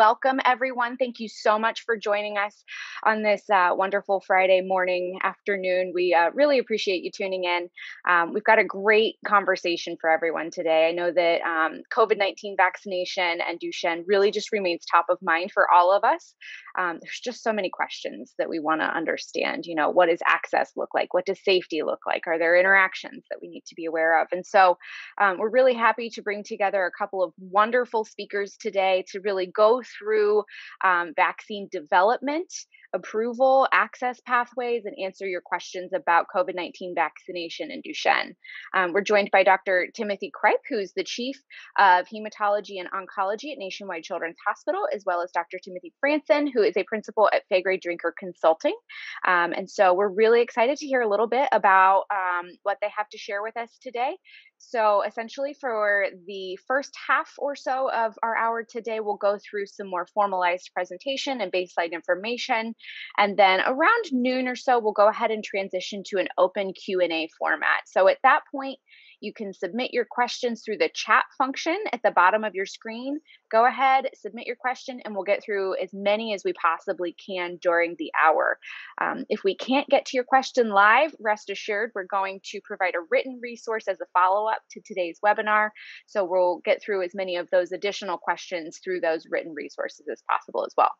welcome everyone. Thank you so much for joining us on this uh, wonderful Friday morning, afternoon. We uh, really appreciate you tuning in. Um, we've got a great conversation for everyone today. I know that um, COVID 19 vaccination and Duchenne really just remains top of mind for all of us. Um, there's just so many questions that we want to understand. You know, what does access look like? What does safety look like? Are there interactions that we need to be aware of? And so um, we're really happy to bring together a couple of wonderful speakers today to really go through um, vaccine development, approval, access pathways, and answer your questions about COVID 19 vaccination in Duchenne. Um, we're joined by Dr. Timothy Cripe, who's the Chief of Hematology and Oncology at Nationwide Children's Hospital, as well as Dr. Timothy Franson, who is a principal at Faegre Drinker Consulting. Um, and so we're really excited to hear a little bit about um, what they have to share with us today. So, essentially, for the first half or so of our hour today, we'll go through some more formalized presentation and baseline information, and then around noon or so, we'll go ahead and transition to an open Q and A format. So, at that point, you can submit your questions through the chat function at the bottom of your screen. Go ahead, submit your question, and we'll get through as many as we possibly can during the hour. Um, if we can't get to your question live, rest assured we're going to provide a written resource as a follow up to today's webinar. So we'll get through as many of those additional questions through those written resources as possible as well.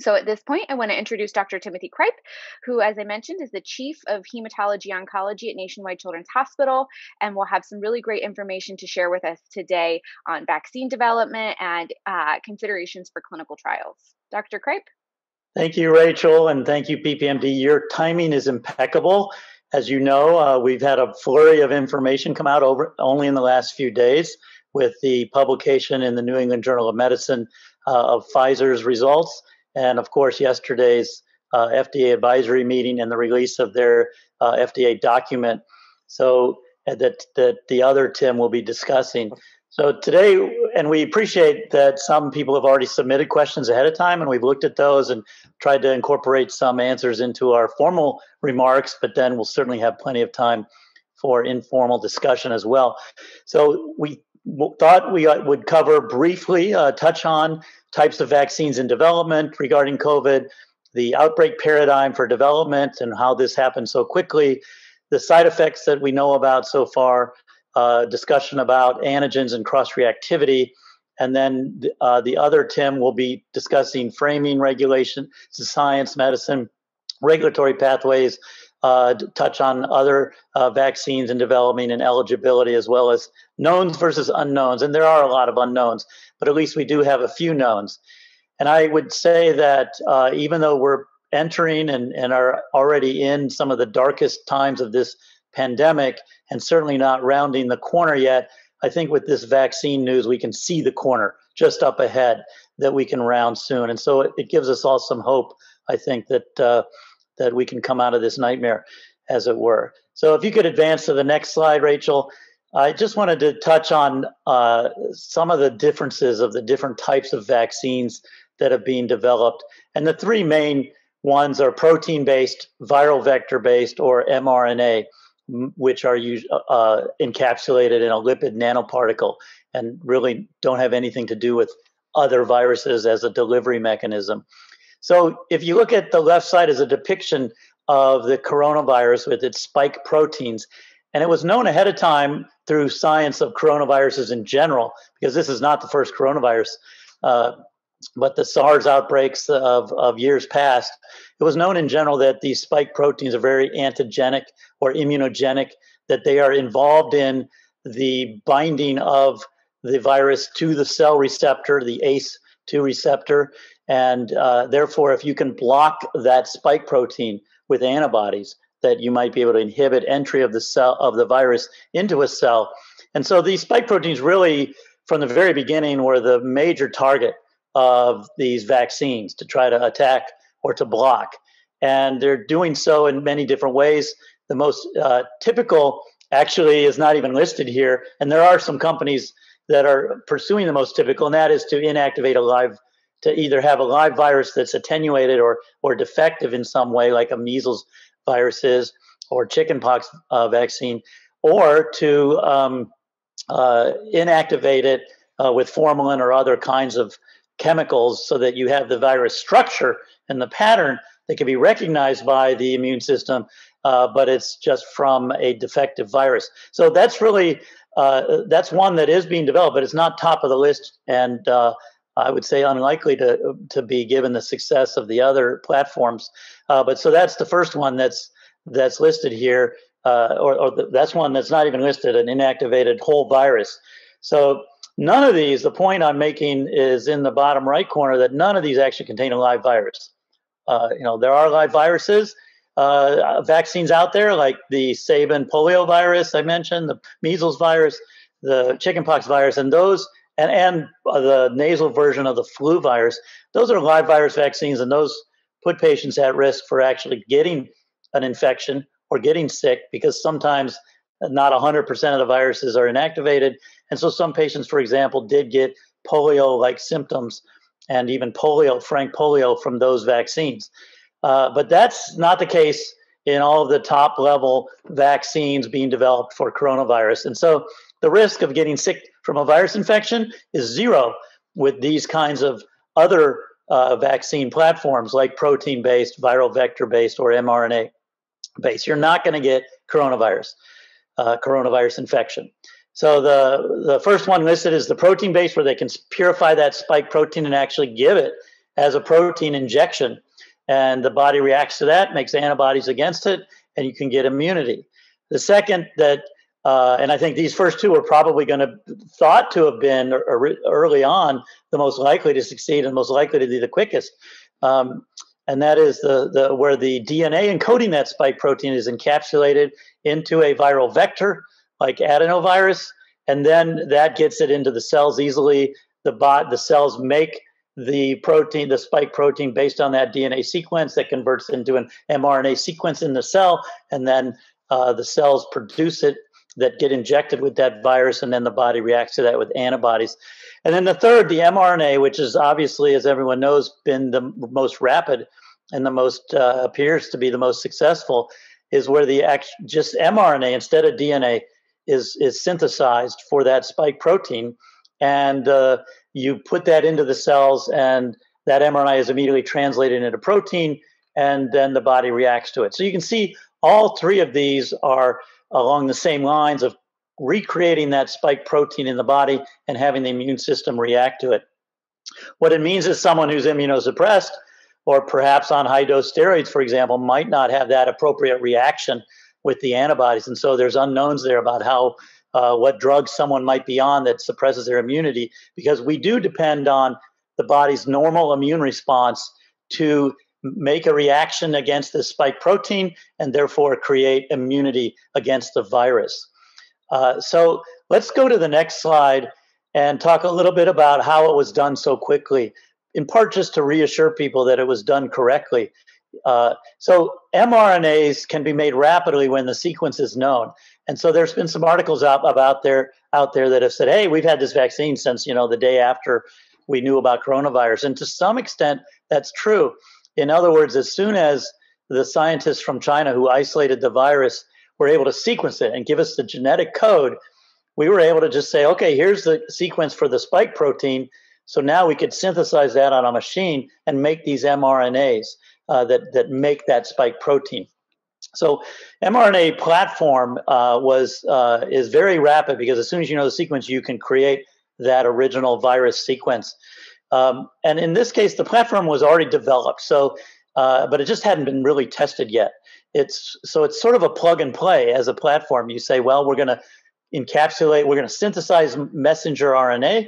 So at this point, I want to introduce Dr. Timothy Cripe, who, as I mentioned, is the Chief of Hematology Oncology at Nationwide Children's Hospital, and will have some really great information to share with us today on vaccine development and uh, considerations for clinical trials. Dr. Cripe? Thank you, Rachel, and thank you, PPMD. Your timing is impeccable. As you know, uh, we've had a flurry of information come out over only in the last few days with the publication in the New England Journal of Medicine uh, of Pfizer's results and of course yesterday's uh, FDA advisory meeting and the release of their uh, FDA document. So uh, that that the other Tim will be discussing. So today, and we appreciate that some people have already submitted questions ahead of time, and we've looked at those and tried to incorporate some answers into our formal remarks. But then we'll certainly have plenty of time for informal discussion as well. So we thought we uh, would cover briefly, uh, touch on types of vaccines in development regarding COVID, the outbreak paradigm for development and how this happened so quickly, the side effects that we know about so far, uh, discussion about antigens and cross reactivity. And then uh, the other Tim will be discussing framing regulation, science, medicine, regulatory pathways, uh, touch on other uh, vaccines and developing and eligibility, as well as knowns versus unknowns. And there are a lot of unknowns, but at least we do have a few knowns. And I would say that uh, even though we're entering and, and are already in some of the darkest times of this pandemic and certainly not rounding the corner yet, I think with this vaccine news, we can see the corner just up ahead that we can round soon. And so it, it gives us all some hope, I think, that uh, that we can come out of this nightmare, as it were. So if you could advance to the next slide, Rachel. I just wanted to touch on uh, some of the differences of the different types of vaccines that have been developed. And the three main ones are protein based, viral vector based, or mRNA, which are uh, encapsulated in a lipid nanoparticle and really don't have anything to do with other viruses as a delivery mechanism. So if you look at the left side as a depiction of the coronavirus with its spike proteins, and it was known ahead of time through science of coronaviruses in general, because this is not the first coronavirus, uh, but the SARS outbreaks of, of years past, it was known in general that these spike proteins are very antigenic or immunogenic, that they are involved in the binding of the virus to the cell receptor, the ACE2 receptor, and uh, therefore, if you can block that spike protein with antibodies, that you might be able to inhibit entry of the cell of the virus into a cell. And so these spike proteins really, from the very beginning, were the major target of these vaccines to try to attack or to block. And they're doing so in many different ways. The most uh, typical, actually, is not even listed here. And there are some companies that are pursuing the most typical, and that is to inactivate a live to either have a live virus that's attenuated or or defective in some way, like a measles virus is, or chickenpox uh, vaccine, or to um, uh, inactivate it uh, with formalin or other kinds of chemicals so that you have the virus structure and the pattern that can be recognized by the immune system, uh, but it's just from a defective virus. So that's really uh, that's one that is being developed, but it's not top of the list, and uh, I would say unlikely to to be given the success of the other platforms. Uh, but so that's the first one that's that's listed here, uh, or, or the, that's one that's not even listed, an inactivated whole virus. So none of these. The point I'm making is in the bottom right corner that none of these actually contain a live virus. Uh, you know, there are live viruses. Uh, vaccines out there like the Sabin polio virus I mentioned, the measles virus, the chickenpox virus, and those and and the nasal version of the flu virus. Those are live virus vaccines, and those put patients at risk for actually getting an infection or getting sick because sometimes not 100% of the viruses are inactivated. And so some patients, for example, did get polio like symptoms and even polio, frank polio, from those vaccines. Uh, but that's not the case in all of the top level vaccines being developed for coronavirus. And so the risk of getting sick from a virus infection is zero with these kinds of other uh, vaccine platforms like protein based, viral vector based, or mRNA based. You're not going to get coronavirus, uh, coronavirus infection. So the the first one listed is the protein based, where they can purify that spike protein and actually give it as a protein injection, and the body reacts to that, makes antibodies against it, and you can get immunity. The second that uh, and I think these first two are probably going to thought to have been early on the most likely to succeed and most likely to be the quickest. Um, and that is the, the where the DNA encoding that spike protein is encapsulated into a viral vector like adenovirus, and then that gets it into the cells easily. The bot the cells make the protein, the spike protein, based on that DNA sequence that converts into an mRNA sequence in the cell, and then uh, the cells produce it that get injected with that virus, and then the body reacts to that with antibodies. And then the third, the mRNA, which is obviously, as everyone knows, been the most rapid and the most uh, appears to be the most successful, is where the act, just mRNA instead of DNA is is synthesized for that spike protein, and uh, you put that into the cells, and that mRNA is immediately translated into protein, and then the body reacts to it. So you can see all three of these are along the same lines of recreating that spike protein in the body and having the immune system react to it. What it means is someone who's immunosuppressed or perhaps on high dose steroids, for example, might not have that appropriate reaction with the antibodies. And so there's unknowns there about how uh, what drugs someone might be on that suppresses their immunity because we do depend on the body's normal immune response to make a reaction against the spike protein and therefore create immunity against the virus. Uh, so let's go to the next slide and talk a little bit about how it was done so quickly, in part just to reassure people that it was done correctly. Uh, so mRNAs can be made rapidly when the sequence is known. And so there's been some articles out about there out there that have said, "Hey, we've had this vaccine since you know the day after we knew about coronavirus." And to some extent, that's true. In other words, as soon as the scientists from China who isolated the virus were able to sequence it and give us the genetic code, we were able to just say, okay, here's the sequence for the spike protein. So now we could synthesize that on a machine and make these mRNAs uh, that, that make that spike protein. So mRNA platform uh, was uh, is very rapid because as soon as you know the sequence, you can create that original virus sequence. Um, and in this case, the platform was already developed, so uh, but it just hadn't been really tested yet. It's so it's sort of a plug and play as a platform. You say, well, we're going to encapsulate, we're going to synthesize messenger RNA,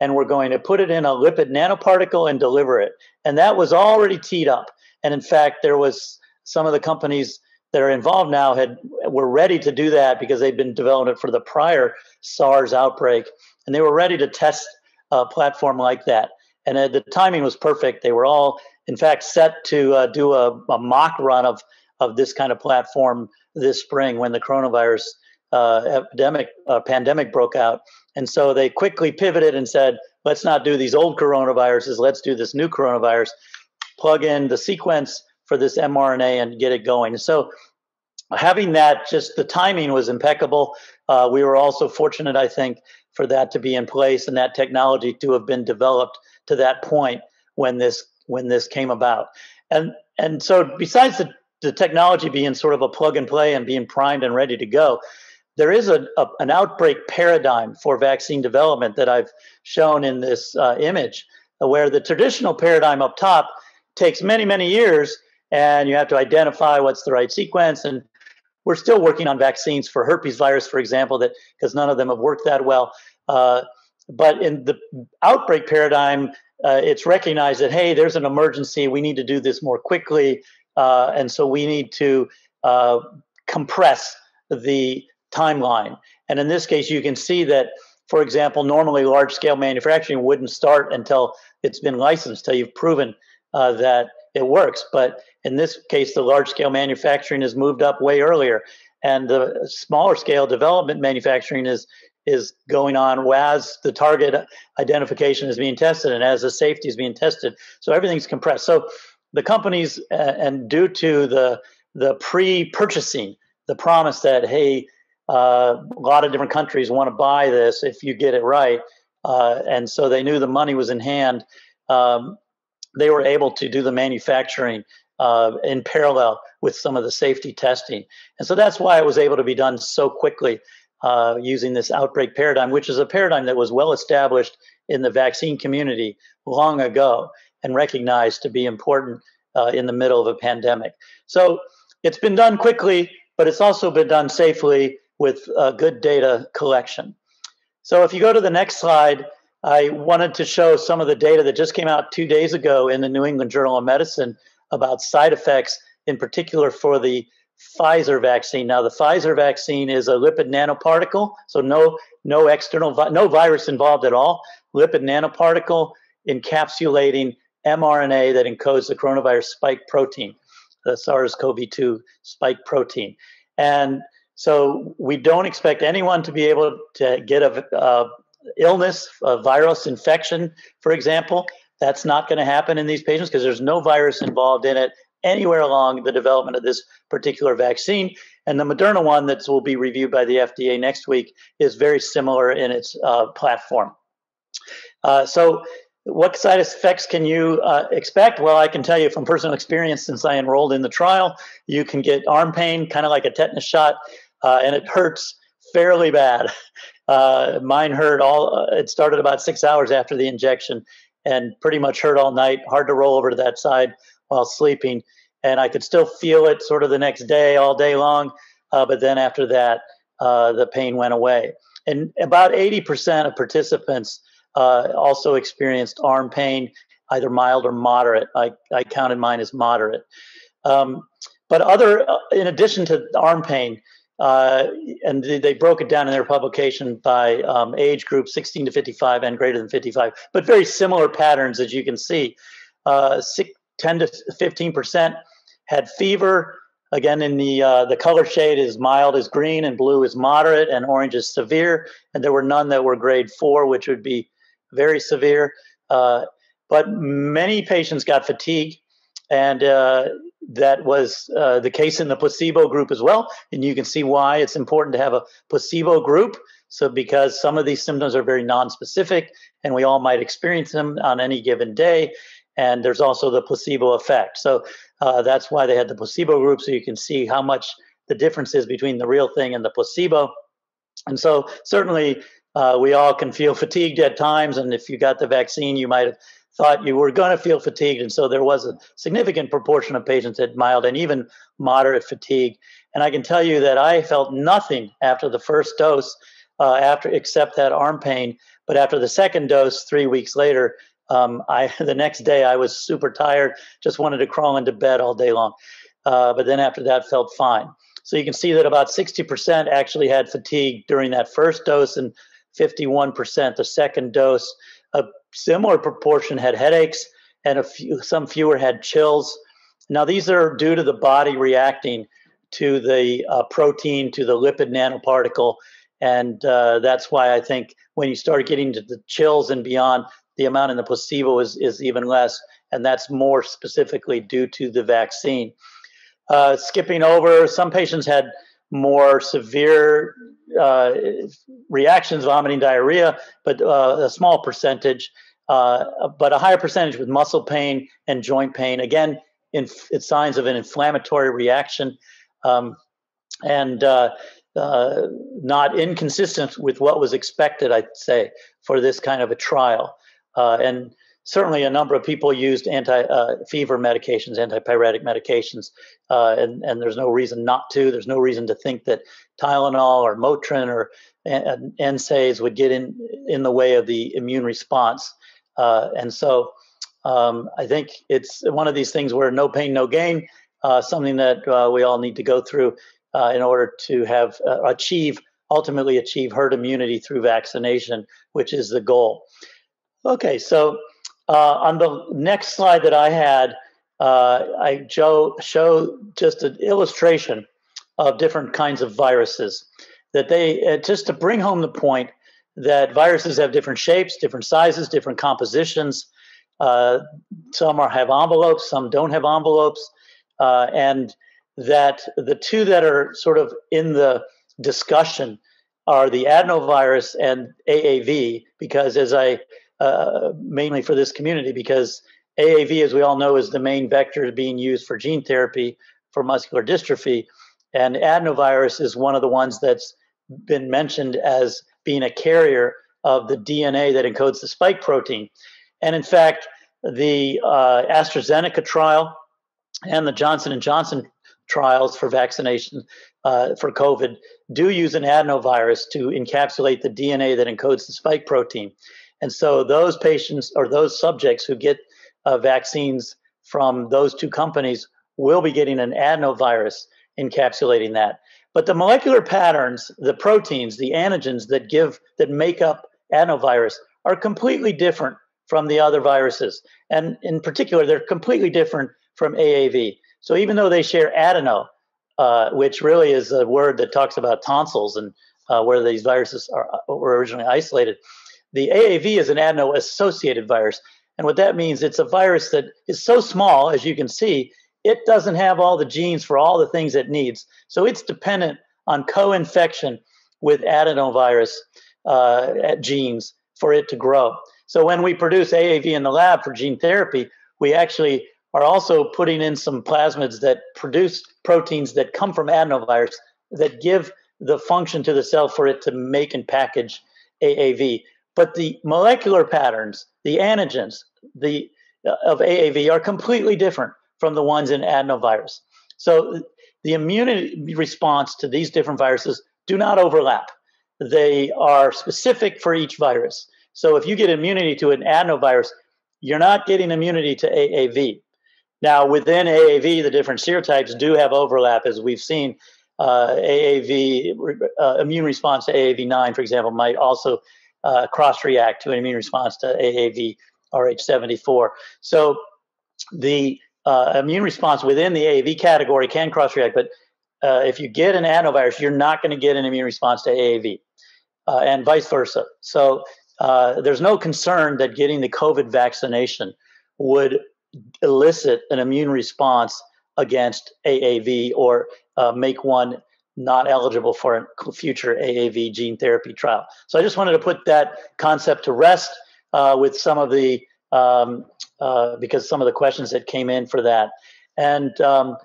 and we're going to put it in a lipid nanoparticle and deliver it. And that was already teed up. And in fact, there was some of the companies that are involved now had were ready to do that because they'd been developing it for the prior SARS outbreak, and they were ready to test a platform like that and uh, the timing was perfect. They were all, in fact, set to uh, do a, a, mock run of of this kind of platform this spring when the coronavirus uh, epidemic uh, pandemic broke out, and so they quickly pivoted and said, "Let's not do these old coronaviruses. Let's do this new coronavirus. Plug in the sequence for this mRNA and get it going." So having that just the timing was impeccable uh, we were also fortunate i think for that to be in place and that technology to have been developed to that point when this when this came about. And and so besides the, the technology being sort of a plug and play and being primed and ready to go, there is a, a an outbreak paradigm for vaccine development that I've shown in this uh, image, where the traditional paradigm up top takes many many years, and you have to identify what's the right sequence and we're still working on vaccines for herpes virus, for example, that because none of them have worked that well. Uh, but in the outbreak paradigm, uh, it's recognized that hey, there's an emergency. We need to do this more quickly, uh, and so we need to uh, compress the timeline. And in this case, you can see that, for example, normally large-scale manufacturing wouldn't start until it's been licensed, till you've proven uh, that it works. But in this case, the large-scale manufacturing has moved up way earlier, and the smaller scale development manufacturing is is going on as the target identification is being tested and as the safety is being tested. So everything's compressed. So the companies, uh, and due to the the pre-purchasing, the promise that hey, uh, a lot of different countries want to buy this if you get it right, uh, and so they knew the money was in hand. Um, they were able to do the manufacturing uh, in parallel with some of the safety testing, and so that's why it was able to be done so quickly uh, using this outbreak paradigm, which is a paradigm that was well established in the vaccine community long ago and recognized to be important uh, in the middle of a pandemic. So it's been done quickly, but it's also been done safely with uh, good data collection. So if you go to the next slide, I wanted to show some of the data that just came out two days ago in the New England Journal of Medicine about side effects, in particular for the Pfizer vaccine. Now, the Pfizer vaccine is a lipid nanoparticle, so no no external no virus involved at all. Lipid nanoparticle encapsulating mRNA that encodes the coronavirus spike protein, the SARS-CoV-2 spike protein, and so we don't expect anyone to be able to get a, a illness, a virus infection, for example. That's not going to happen in these patients because there's no virus involved in it anywhere along the development of this particular vaccine. And the Moderna one that will be reviewed by the FDA next week is very similar in its uh, platform. Uh, so, what side effects can you uh, expect? Well, I can tell you from personal experience since I enrolled in the trial, you can get arm pain, kind of like a tetanus shot, uh, and it hurts fairly bad. Uh, mine hurt all, uh, it started about six hours after the injection and pretty much hurt all night, hard to roll over to that side while sleeping and I could still feel it sort of the next day, all day long. Uh, but then after that, uh, the pain went away. And about 80% of participants uh, also experienced arm pain, either mild or moderate. I, I counted mine as moderate. Um, but other, uh, in addition to arm pain, uh, and they broke it down in their publication by um, age group 16 to 55 and greater than 55, but very similar patterns as you can see. Uh, 10 to 15 percent had fever. Again, in the uh, the color shade is mild is green, and blue is moderate, and orange is severe. And there were none that were grade four, which would be very severe. Uh, but many patients got fatigue, and uh, that was uh, the case in the placebo group as well. And you can see why it's important to have a placebo group. So, because some of these symptoms are very non-specific, and we all might experience them on any given day, and there's also the placebo effect. So uh, that's why they had the placebo group, so you can see how much the difference is between the real thing and the placebo. And so certainly uh, we all can feel fatigued at times, and if you got the vaccine, you might have thought you were going to feel fatigued. And so there was a significant proportion of patients that had mild and even moderate fatigue. And I can tell you that I felt nothing after the first dose, uh, after except that arm pain. But after the second dose, three weeks later, um, I the next day I was super tired, just wanted to crawl into bed all day long. Uh, but then after that, felt fine. So you can see that about 60% actually had fatigue during that first dose, and 51% the second dose. A similar proportion had headaches, and a few, some fewer had chills. Now these are due to the body reacting to the uh, protein, to the lipid nanoparticle, and uh, that's why I think when you start getting to the chills and beyond, the amount in the placebo is, is even less, and that's more specifically due to the vaccine. Uh, skipping over, some patients had more severe uh, reactions, vomiting, diarrhea, but uh, a small percentage. uh, but a higher percentage with muscle pain and joint pain. Again, in, it's signs of an inflammatory reaction, um, and uh, uh, not inconsistent with what was expected, I'd say, for this kind of a trial. Uh, and certainly, a number of people used anti-fever uh, medications, antipyretic medications, uh, and and there's no reason not to. There's no reason to think that Tylenol or Motrin or NSAIDs would get in in the way of the immune response. Uh, and so um, I think it's one of these things where no pain, no gain, uh, something that uh, we all need to go through uh, in order to have achieve, ultimately achieve herd immunity through vaccination, which is the goal. Okay, so uh, on the next slide that I had, I Joe, show just an illustration of different kinds of viruses that they, just to bring home the point that viruses have different shapes, different sizes, different compositions. Uh, some are have envelopes, some don't have envelopes, uh, and that the two that are sort of in the discussion are the adenovirus and AAV, because as I uh, mainly for this community, because AAV, as we all know, is the main vector being used for gene therapy for muscular dystrophy, and adenovirus is one of the ones that's been mentioned as being a carrier of the DNA that encodes the spike protein. And in fact, the uh, AstraZeneca trial and the Johnson and Johnson trials for vaccination uh, for COVID do use an adenovirus to encapsulate the DNA that encodes the spike protein. And so those patients or those subjects who get uh, vaccines from those two companies will be getting an adenovirus encapsulating that. But the molecular patterns, the proteins, the antigens that give that make up adenovirus are completely different from the other viruses. And in particular, they're completely different from AAV. So even though they share adeno, uh, which really is a word that talks about tonsils and uh, where these viruses are, uh, were originally isolated, the AAV is an adeno associated virus. And what that means, it's a virus that is so small, as you can see, it doesn't have all the genes for all the things it needs. So it's dependent on co infection with adenovirus uh, genes for it to grow. So when we produce AAV in the lab for gene therapy, we actually are also putting in some plasmids that produce proteins that come from adenovirus that give the function to the cell for it to make and package AAV. But the molecular patterns, the antigens, the uh, of AAV are completely different from the ones in adenovirus. So the immunity response to these different viruses do not overlap. They are specific for each virus. So if you get immunity to an adenovirus, you're not getting immunity to AAV. Now, within AAV, the different serotypes do have overlap, as we've seen. Uh, AAV uh, immune response to AAV9, for example, might also uh, cross react to an immune response to AAV RH74. So the uh, immune response within the AAV category can cross react, but uh, if you get an adenovirus, you're not going to get an immune response to AAV, uh, and vice versa. So uh, there's no concern that getting the COVID vaccination would elicit an immune response against AAV or uh, make one not eligible for a future AAV gene therapy trial. So I just wanted to put that concept to rest uh, with some of the um, uh, because some of the questions that came in for that. And um,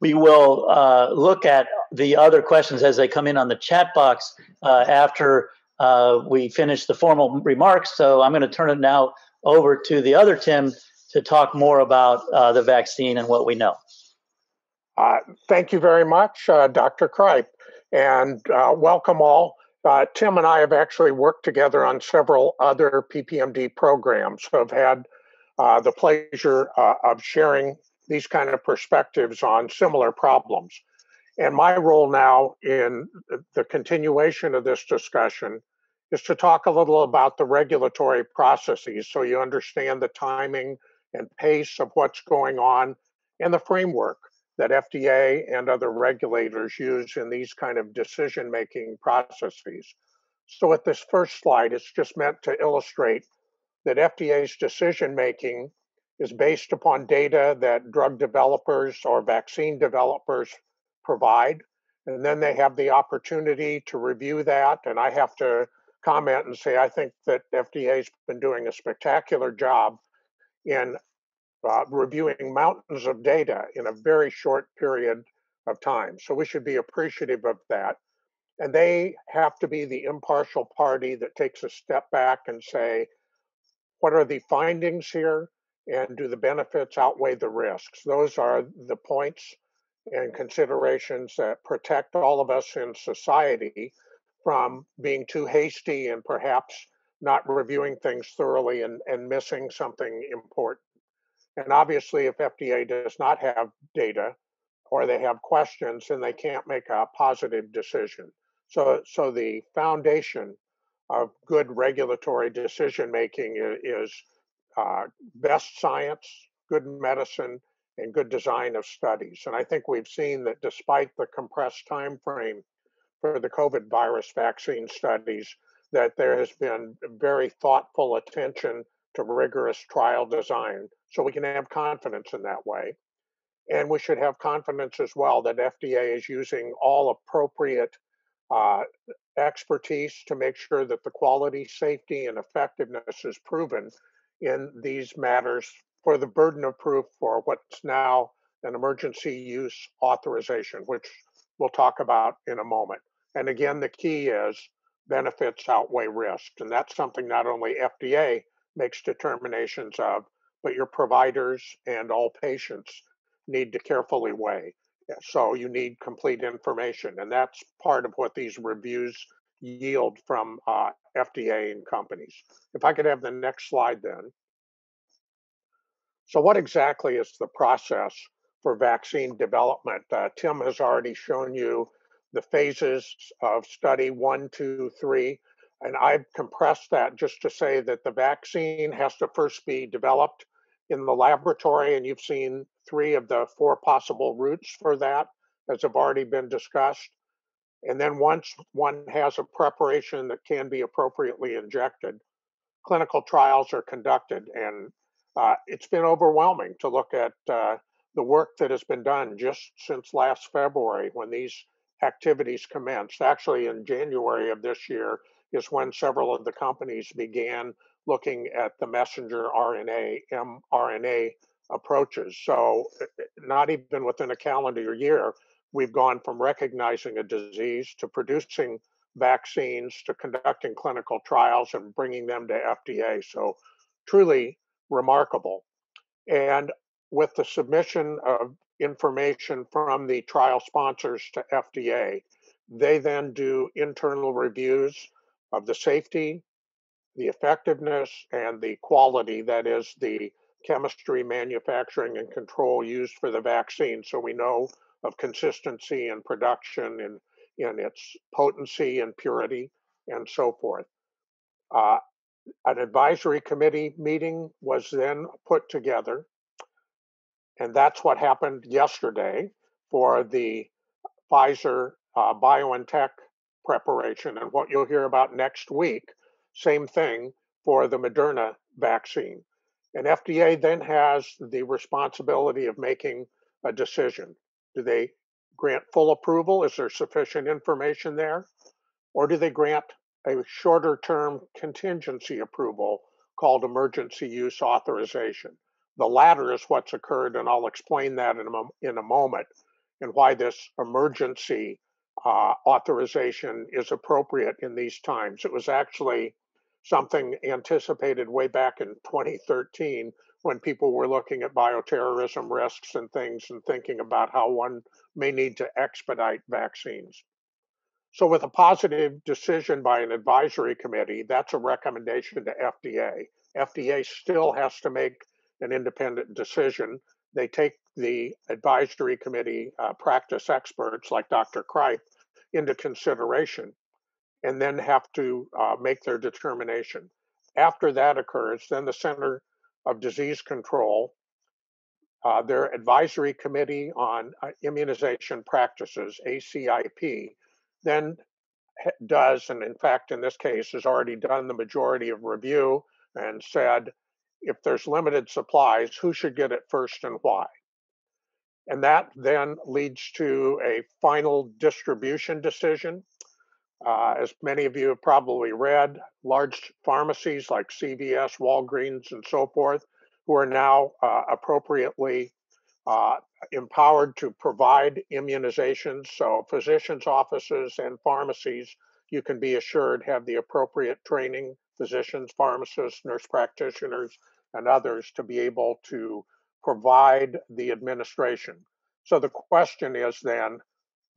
we will uh, look at the other questions as they come in on the chat box uh, after uh, we finish the formal remarks. So I'm going to turn it now over to the other Tim to talk more about uh, the vaccine and what we know. Thank you very much, Dr. Cripe, and welcome all. Uh, Tim and I have actually worked together on several other PPMD programs. So I've had uh, the pleasure uh, of sharing these kind of perspectives on similar problems. And my role now in the continuation of this discussion is to talk a little about the regulatory processes so you understand the timing and pace of what's going on and the framework that FDA and other regulators use in these kind of decision making processes. So, with this first slide, it's just meant to illustrate that FDA's decision making is based upon data that drug developers or vaccine developers provide. And then they have the opportunity to review that. And I have to comment and say I think that FDA's been doing a spectacular job in uh, reviewing mountains of data in a very short period of time. So we should be appreciative of that. And they have to be the impartial party that takes a step back and say, what are the findings here? And do the benefits outweigh the risks? Those are the points and considerations that protect all of us in society from being too hasty and perhaps not reviewing things thoroughly and, and missing something important. And obviously, if FDA does not have data or they have questions, then they can't make a positive decision. So, so the foundation of good regulatory decision making is, uh, best science, good medicine, and good design of studies. And I think we've seen that despite the compressed time frame for the COVID virus vaccine studies, that there has been very thoughtful attention to rigorous trial design. So we can have confidence in that way. And we should have confidence as well that FDA is using all appropriate uh, expertise to make sure that the quality, safety, and effectiveness is proven in these matters for the burden of proof for what's now an emergency use authorization, which we'll talk about in a moment. And again, the key is benefits outweigh risk. And that's something not only FDA makes determinations of, but your providers and all patients need to carefully weigh. So you need complete information, and that's part of what these reviews yield from uh, FDA and companies. If I could have the next slide then. So, what exactly is the process for vaccine development? Uh, Tim has already shown you the phases of study one, two, three, and I've compressed that just to say that the vaccine has to first be developed in the laboratory, and you've seen three of the four possible routes for that, as have already been discussed. And then once one has a preparation that can be appropriately injected, clinical trials are conducted. And uh, it's been overwhelming to look at uh, the work that has been done just since last February when these activities commenced. Actually, in January of this year is when several of the companies began looking at the messenger RNA, mRNA approaches. So, eh, eh, not even within a calendar year, we've gone from recognizing a disease to producing vaccines to conducting clinical trials and bringing them to FDA. So, truly remarkable. And with the submission of information from the trial sponsors to FDA, they then do internal reviews of the safety, the effectiveness, and the quality that is, the chemistry, manufacturing, and control used for the vaccine. So we know of consistency and production and in its potency and purity and so forth. Uh, an advisory committee meeting was then put together, and that's what happened yesterday for the Pfizer uh, BioNTech preparation. And what you'll hear about next week, same thing for the Moderna vaccine. And FDA then has the responsibility of making a decision. Do they grant full approval? Is there sufficient information there? Or do they grant a shorter term contingency approval called emergency use authorization? The latter is what's occurred, and I'll explain that in a, in a moment and why this emergency uh, authorization is appropriate in these times. It was actually something anticipated way back in 2013 when people were looking at bioterrorism risks and things and thinking about how one may need to expedite vaccines. So, with a positive decision by an advisory committee, that's a recommendation to FDA. FDA still has to make an independent decision. They take the advisory committee uh, practice experts like Dr. Cripe into consideration and then have to uh, make their determination. After that occurs, then the Center of Disease Control, uh, their advisory committee on uh, immunization practices, ACIP, then does, and in fact, in this case, has already done the majority of review and said if there's limited supplies, who should get it first and why? And that then leads to a final distribution decision Uh, as many of you have probably read, large pharmacies like CVS, Walgreens, and so forth, who are now uh, appropriately uh, empowered to provide immunizations. So, physicians' offices and pharmacies, you can be assured, have the appropriate training physicians, pharmacists, nurse practitioners, and others to be able to provide the administration. So, the question is then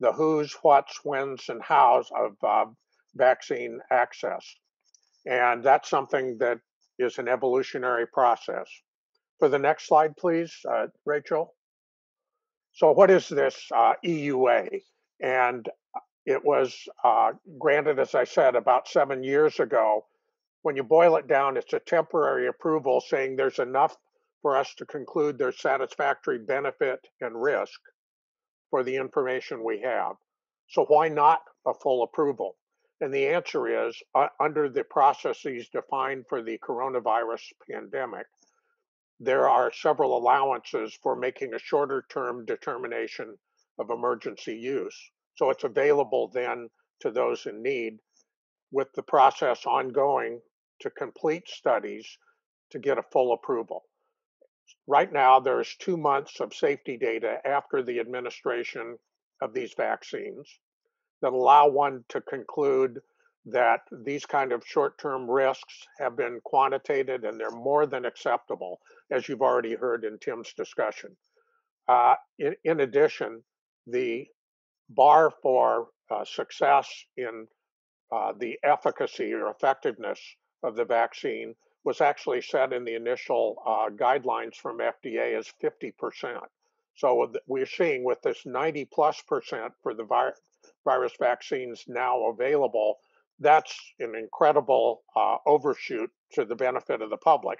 the who's, what's, when's, and how's of uh, vaccine access. And that's something that is an evolutionary process. For the next slide, please, uh, Rachel. So, what is this uh, EUA? And it was uh, granted, as I said, about seven years ago. When you boil it down, it's a temporary approval saying there's enough for us to conclude there's satisfactory benefit and risk for the information we have. So, why not a full approval? And the answer is uh, under the processes defined for the coronavirus pandemic, there are several allowances for making a shorter term determination of emergency use. So it's available then to those in need with the process ongoing to complete studies to get a full approval. Right now, there's two months of safety data after the administration of these vaccines that allow one to conclude that these kind of short-term risks have been quantitated and they're more than acceptable, as you've already heard in Tim's discussion. Uh, in, in, addition, the bar for uh, success in uh, the efficacy or effectiveness of the vaccine was actually set in the initial uh, guidelines from FDA as 50%. So we're seeing with this 90 plus percent for the vi- virus vaccines now available, that's an incredible uh, overshoot to the benefit of the public.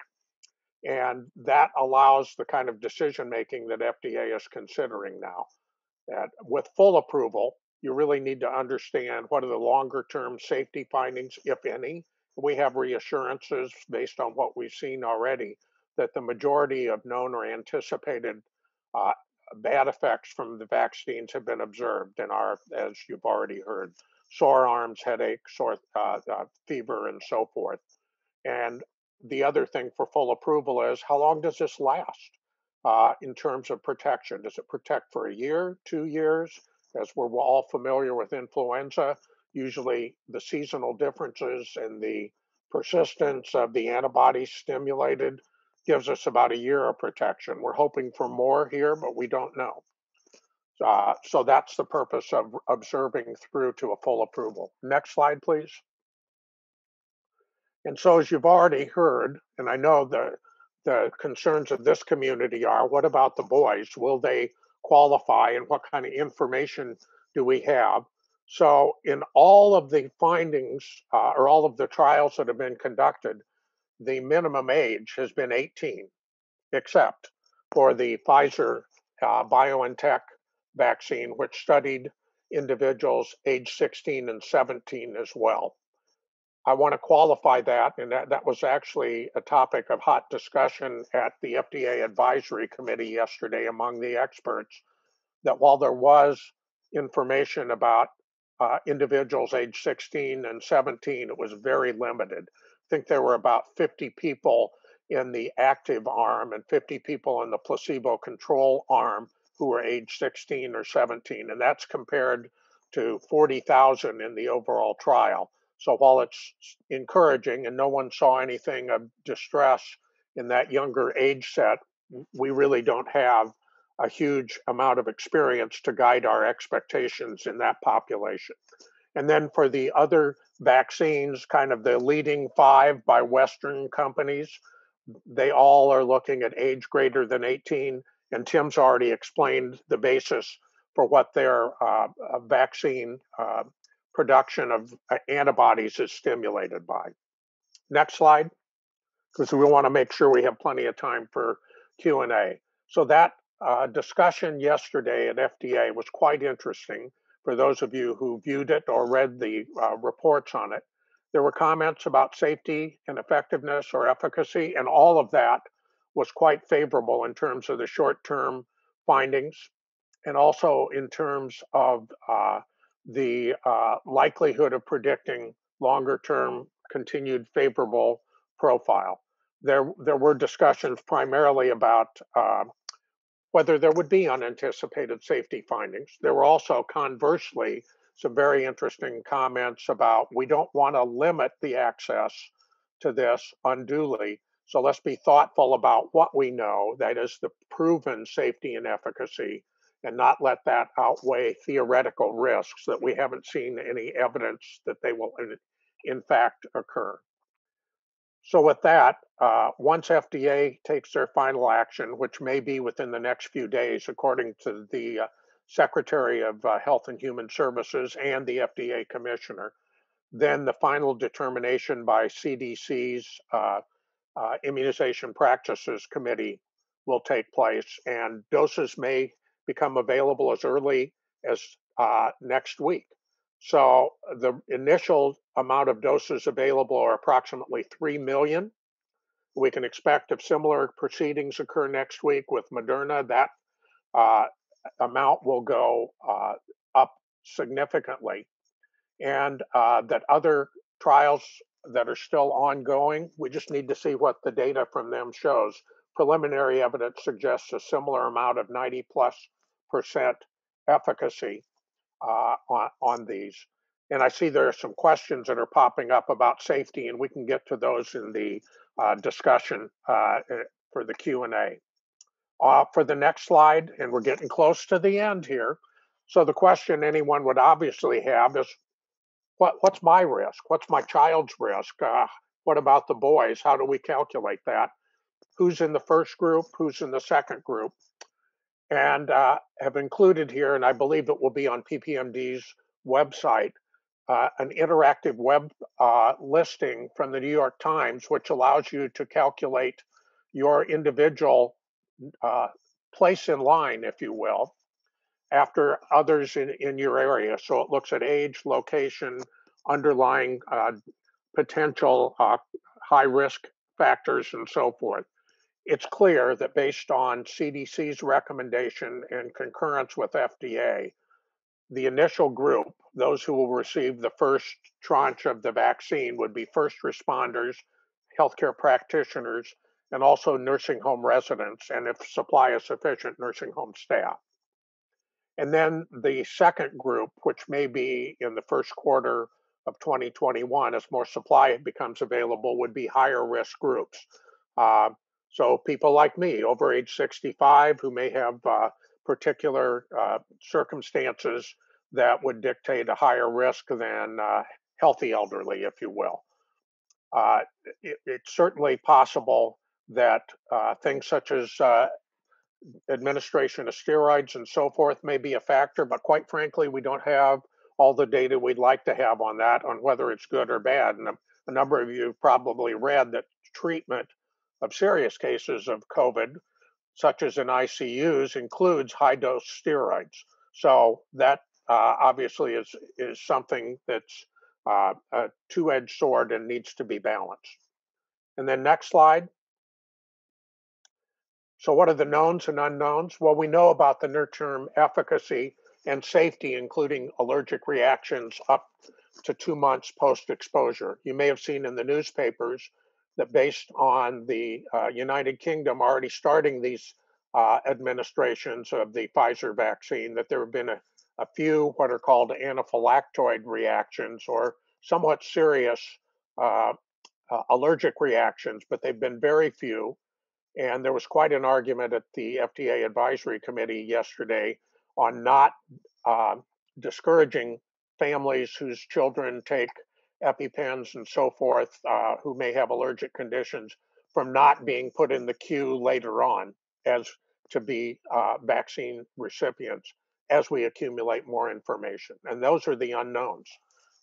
And that allows the kind of decision making that FDA is considering now. That with full approval, you really need to understand what are the longer term safety findings, if any. We have reassurances based on what we've seen already that the majority of known or anticipated uh, bad effects from the vaccines have been observed and are, as you've already heard, sore arms, headache, sore uh, uh, fever, and so forth. And the other thing for full approval is how long does this last uh, in terms of protection? Does it protect for a year, two years? As we're all familiar with influenza, usually the seasonal differences and the persistence of the antibodies stimulated gives us about a year of protection. We're hoping for more here, but we don't know. Uh, so that's the purpose of observing through to a full approval. Next slide, please. And so, as you've already heard, and I know the the concerns of this community are: what about the boys? Will they qualify, and what kind of information do we have? So, in all of the findings uh, or all of the trials that have been conducted, the minimum age has been 18, except for the Pfizer uh, BioNTech vaccine, which studied individuals age 16 and 17 as well. I want to qualify that, and that, that was actually a topic of hot discussion at the FDA Advisory Committee yesterday among the experts. That while there was information about uh, individuals age 16 and 17, it was very limited. I think there were about 50 people in the active arm and 50 people in the placebo control arm who were age 16 or 17, and that's compared to 40,000 in the overall trial. So while it's encouraging and no one saw anything of distress in that younger age set, we really don't have a huge amount of experience to guide our expectations in that population. And then for the other vaccines, kind of the leading five by Western companies, they all are looking at age greater than 18 and Tim's already explained the basis for what their uh, vaccine uh, production of uh, antibodies is stimulated by. Next slide, because we want to make sure we have plenty of time for Q&A. So that uh, discussion yesterday at FDA was quite interesting for those of you who viewed it or read the uh, reports on it. There were comments about safety and effectiveness or efficacy, and all of that was quite favorable in terms of the short term findings and also in terms of uh, the uh, likelihood of predicting longer term continued favorable profile. There, there were discussions primarily about uh, whether there would be unanticipated safety findings. There were also, conversely, some very interesting comments about we don't want to limit the access to this unduly. So let's be thoughtful about what we know, that is the proven safety and efficacy, and not let that outweigh theoretical risks that we haven't seen any evidence that they will in, in fact occur. So, with that, uh, once FDA takes their final action, which may be within the next few days, according to the uh, Secretary of uh, Health and Human Services and the FDA Commissioner, then the final determination by CDC's uh, uh, Immunization Practices Committee will take place, and doses may become available as early as uh, next week. So the initial amount of doses available are approximately 3 million. We can expect if similar proceedings occur next week with Moderna, that uh, amount will go uh, up significantly. And uh, that other trials that are still ongoing, we just need to see what the data from them shows. Preliminary evidence suggests a similar amount of 90 plus efficacy uh, on, on these. And I see there are some questions that are popping up about safety, and we can get to those in the uh, discussion uh, eh, for the Q&A. Uh, for the next slide, and we're getting close to the end here. So the question anyone would obviously have is, what, what's my risk? What's my child's risk? Uh, what about the boys? How do we calculate that? Who's in the first group? Who's in the second group? And uh, have included here, and I believe it will be on PPMD's website, uh, an interactive web uh, listing from the New York Times, which allows you to calculate your individual uh, place in line, if you will, after others in, in your area. So it looks at age, location, underlying uh, potential uh, high risk factors, and so forth it's clear that based on CDC's recommendation and concurrence with FDA, the initial group, those who will receive the first tranche of the vaccine, would be first responders, healthcare practitioners, and also nursing home residents, and if supply is sufficient, nursing home staff. And then the second group, which may be in the first quarter of 2021, as more supply becomes available, would be higher risk groups. Uh, so people like me over age 65 who may have uh, particular uh, circumstances that would dictate a higher risk than uh, healthy elderly, if you will. Uh, it, it's certainly possible that uh, things such as uh, administration of steroids and so forth may be a factor, but quite frankly, we don't have all the data we'd like to have on that, on whether it's good or bad. And a, a number of you probably read that treatment of serious cases of COVID, such as in ICUs, includes high dose steroids. So that uh, obviously is is something that's uh, a two edged sword and needs to be balanced. And then next slide. So what are the knowns and unknowns? Well, we know about the near term efficacy and safety, including allergic reactions up to two months post exposure. You may have seen in the newspapers that based on the uh, United Kingdom already starting these uh, administrations of the Pfizer vaccine, that there have been a, a, few what are called anaphylactoid reactions or somewhat serious uh, uh allergic reactions, but they've been very few. And there was quite an argument at the FDA Advisory Committee yesterday on not uh, discouraging families whose children take EpiPens and so forth uh, who may have allergic conditions from not being put in the queue later on as to be uh, vaccine recipients as we accumulate more information. And those are the unknowns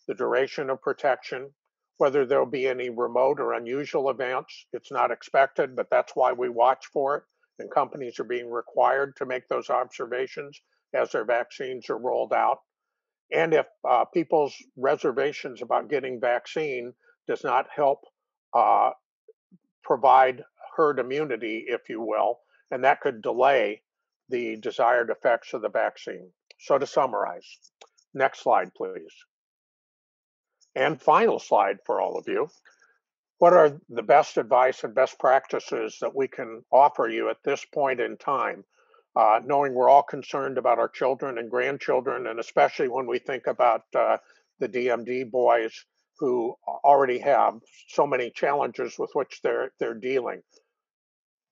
the duration of protection, whether there'll be any remote or unusual events. It's not expected, but that's why we watch for it. And companies are being required to make those observations as their vaccines are rolled out. And if uh, people's reservations about getting vaccine does not help uh, provide herd immunity, if you will, and that could delay the desired effects of the vaccine. So to summarize, Next slide, please. And final slide for all of you. What are the best advice and best practices that we can offer you at this point in time, uh, knowing we're all concerned about our children and grandchildren, and especially when we think about uh, the DMD boys who already have so many challenges with which they're they're dealing.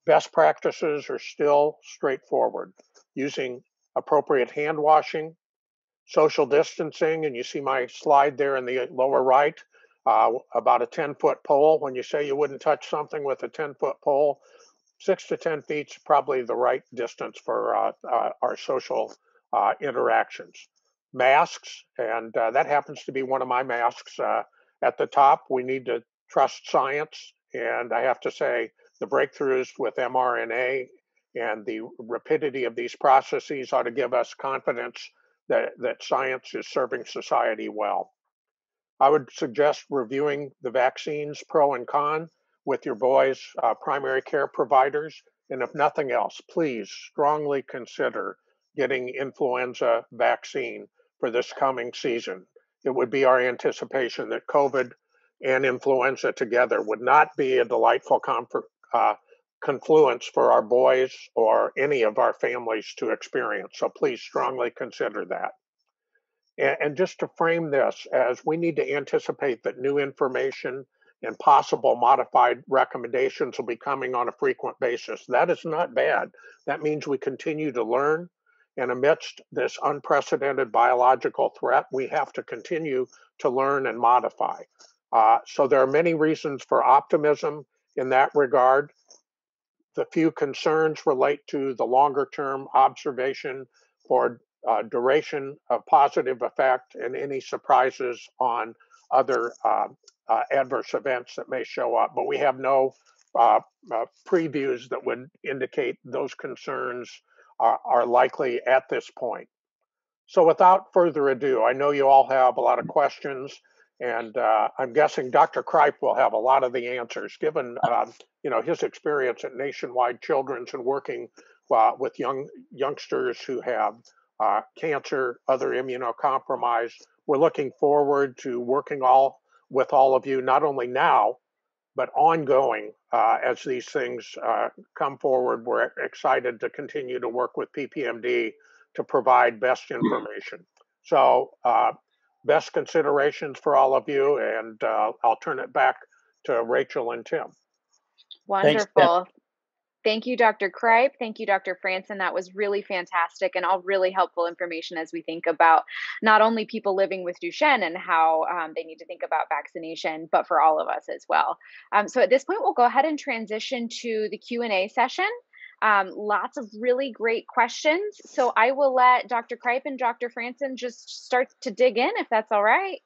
Best practices are still straightforward, using appropriate hand washing, social distancing, and you see my slide there in the lower right uh, about a 10 foot pole. When you say you wouldn't touch something with a 10 foot pole, six to 10 feet is probably the right distance for uh, uh, our social uh, interactions. Masks, and uh, that happens to be one of my masks uh, at the top. We need to trust science, and I have to say, the breakthroughs with mRNA and the rapidity of these processes ought to give us confidence that, that science is serving society well. I would suggest reviewing the vaccines pro and con with your boys' uh, primary care providers. And if nothing else, please strongly consider getting influenza vaccine for this coming season. It would be our anticipation that COVID and influenza together would not be a delightful comfort, uh, confluence for our boys or any of our families to experience. So please strongly consider that. And, and just to frame this as we need to anticipate that new information and possible modified recommendations will be coming on a frequent basis. That is not bad. That means we continue to learn. And amidst this unprecedented biological threat, we have to continue to learn and modify. Uh, so there are many reasons for optimism in that regard. The few concerns relate to the longer term observation for uh, duration of positive effect and any surprises on other uh, uh, adverse events that may show up. But we have no uh, uh, previews that would indicate those concerns are, are likely at this point. So, without further ado, I know you all have a lot of questions. And uh, I'm guessing Dr. Cripe will have a lot of the answers, given uh, you know his experience at Nationwide Children's and working uh, with young youngsters who have uh, cancer, other immunocompromised. We're looking forward to working all with all of you, not only now, but ongoing uh, as these things uh, come forward. We're excited to continue to work with PPMD to provide best information. So best considerations for all of you, and uh, I'll turn it back to Rachel and Tim. Wonderful. Thanks, Thank you, Dr. Cripe. Thank you, Dr. Franson. That was really fantastic and all really helpful information as we think about not only people living with Duchenne and how um, they need to think about vaccination, but for all of us as well. Um, so at this point, we'll go ahead and transition to the Q and A session. Um, lots of really great questions. So I will let Dr. Cripe and Dr. Franson just start to dig in if that's all right.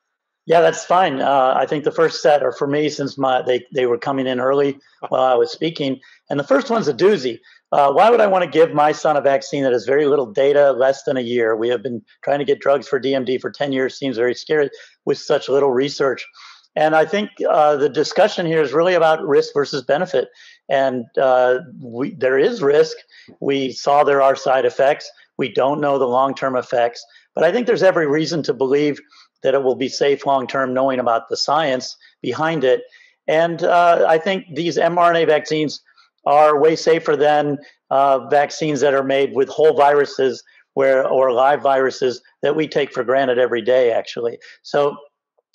Yeah, that's fine. Uh, I think the first set are for me since my they, they were coming in early while I was speaking. And the first one's a doozy. Uh, why would I want to give my son a vaccine that has very little data, less than a year? We have been trying to get drugs for DMD for 10 years, seems very scary with such little research. And I think uh, the discussion here is really about risk versus benefit. And uh, we, there is risk. We saw there are side effects. We don't know the long term effects. But I think there's every reason to believe that it will be safe long term, knowing about the science behind it. And uh, I think these mRNA vaccines are way safer than uh, vaccines that are made with whole viruses where or live viruses that we take for granted every day actually so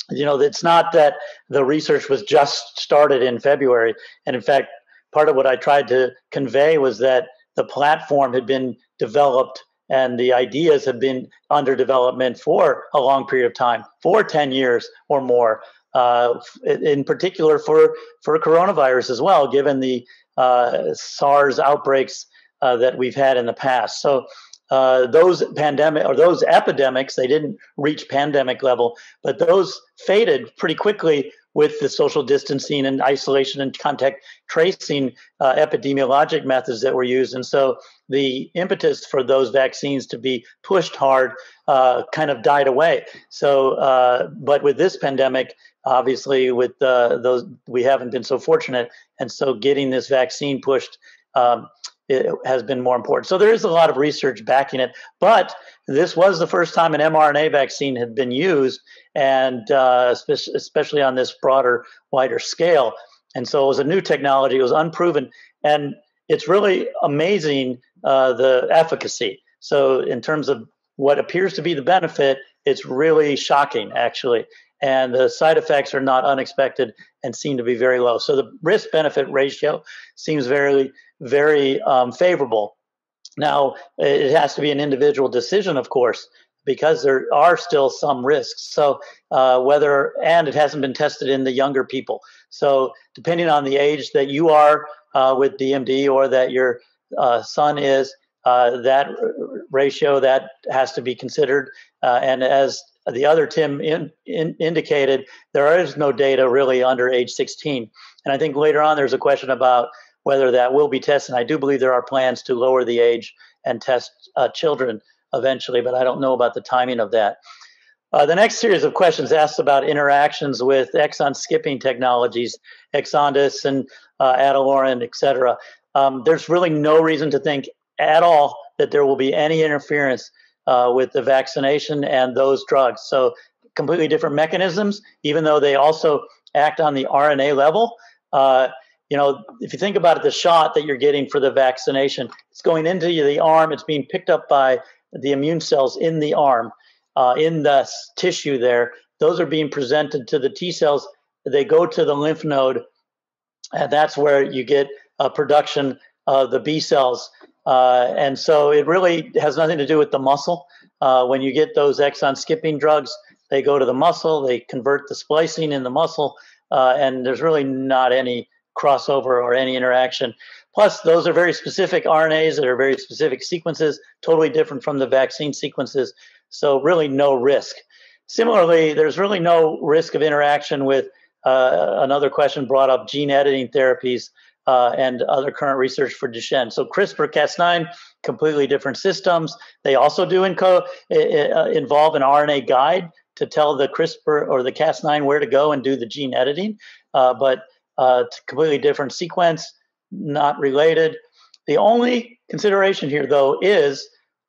you know it's not that the research was just started in february and in fact part of what i tried to convey was that the platform had been developed and the ideas have been under development for a long period of time for 10 years or more uh, in particular for for coronavirus as well given the uh, sars outbreaks uh, that we've had in the past. So uh, those pandemic or those epidemics, they didn't reach pandemic level, but those faded pretty quickly with the social distancing and isolation and contact tracing uh, epidemiologic methods that were used. And so the impetus for those vaccines to be pushed hard uh, kind of died away. So, uh, but with this pandemic, obviously, with uh, those, we haven't been so fortunate. And so getting this vaccine pushed um, it has been more important. So there is a lot of research backing it, but this was the first time an mRNA vaccine had been used, and uh, especially on this broader, wider scale. And so it was a new technology; it was unproven, and it's really amazing uh, the efficacy. So in terms of what appears to be the benefit, it's really shocking, actually. And the side effects are not unexpected and seem to be very low. So the risk benefit ratio seems very very um, favorable. Now, it has to be an individual decision, of course, because there are still some risks. So, uh, whether, and it hasn't been tested in the younger people. So, depending on the age that you are uh, with DMD or that your uh, son is, uh, that ratio that has to be considered. Uh, and as the other Tim in, in indicated, there is no data really under age 16. And I think later on there's a question about whether that will be tested. I do believe there are plans to lower the age and test uh, children eventually, but I don't know about the timing of that. Uh, the next series of questions asks about interactions with exon skipping technologies, Exondys and uh, ataluren, et cetera. Um, there's really no reason to think at all that there will be any interference uh, with the vaccination and those drugs. So, completely different mechanisms, even though they also act on the RNA level. Uh, you know, if you think about it, the shot that you're getting for the vaccination, it's going into the arm, it's being picked up by the immune cells in the arm, uh, in the tissue there. Those are being presented to the T cells. They go to the lymph node, and that's where you get a production of the B cells. Uh, and so it really has nothing to do with the muscle. Uh, when you get those exon skipping drugs, they go to the muscle, they convert the splicing in the muscle, uh, and there's really not any crossover or any interaction. Plus, those are very specific RNAs that are very specific sequences, totally different from the vaccine sequences. So, really, no risk. Similarly, there's really no risk of interaction with uh, another question brought up gene editing therapies uh, and other current research for Duchenne. So, CRISPR Cas9, completely different systems. They also do inco- uh, involve an RNA guide to tell the CRISPR or the Cas9 where to go and do the gene editing. Uh, but uh, completely different sequence, not related. The only consideration here, though, is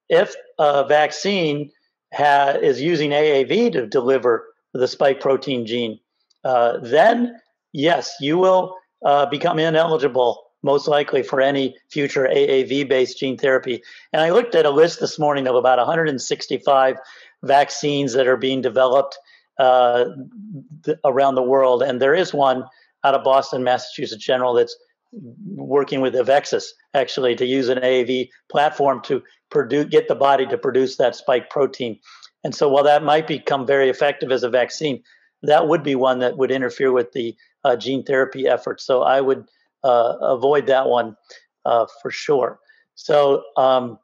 if a vaccine ha- is using AAV to deliver the spike protein gene, uh, then yes, you will uh, become ineligible most likely for any future AAV based gene therapy. And I looked at a list this morning of about 165 vaccines that are being developed uh, th- around the world, and there is one out of Boston, Massachusetts General that's working with Avexis actually to use an AAV platform to produce get the body to produce that spike protein. And so while that might become very effective as a vaccine, that would be one that would interfere with the uh, gene therapy effort. So I would uh, avoid that one uh, for sure. So um,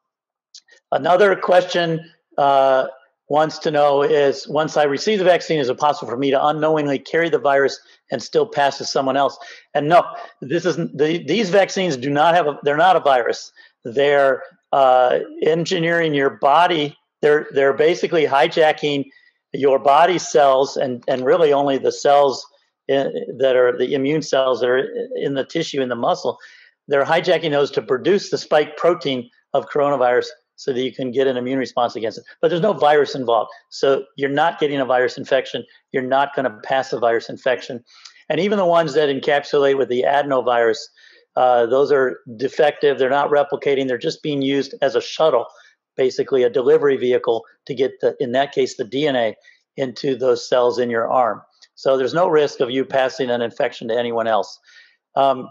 another question uh, wants to know is once I receive the vaccine, is it possible for me to unknowingly carry the virus and still pass to someone else? And no, this is the, these vaccines do not have a, they're not a virus. They're uh, engineering your body. They're they're basically hijacking your body cells and and really only the cells in, that are the immune cells that are in the tissue in the muscle. They're hijacking those to produce the spike protein of coronavirus so that you can get an immune response against it. But there's no virus involved. So you're not getting a virus infection. You're not going to pass a virus infection. And even the ones that encapsulate with the adenovirus, uh, those are defective. They're not replicating. They're just being used as a shuttle, basically a delivery vehicle to get the, in that case, the DNA into those cells in your arm. So there's no risk of you passing an infection to anyone else. Um,